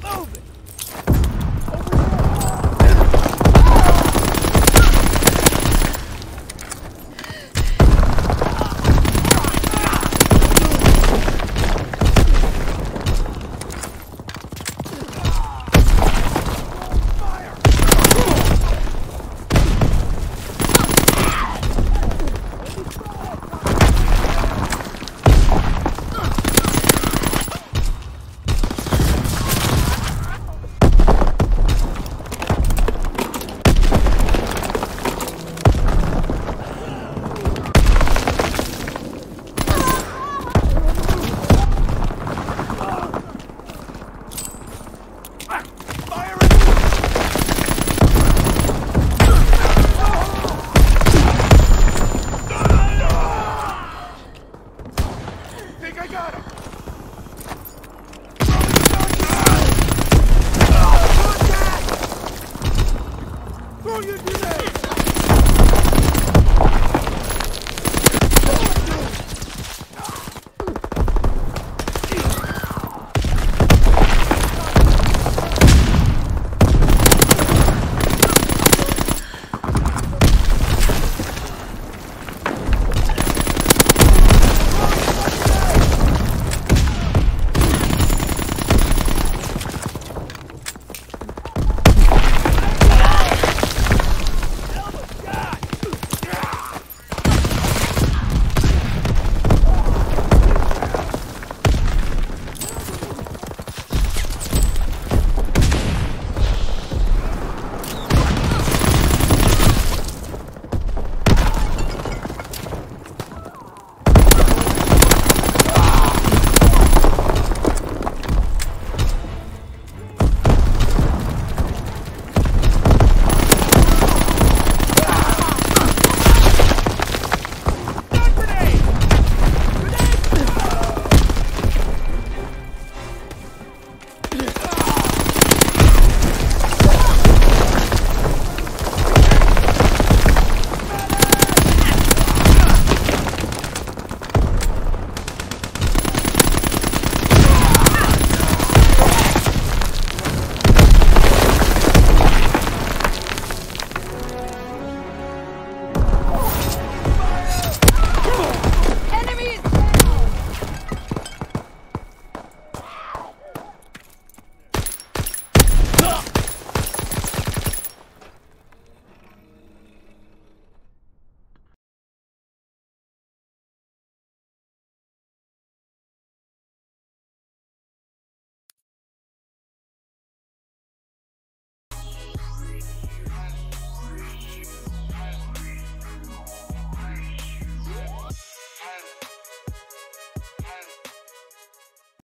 think you do that!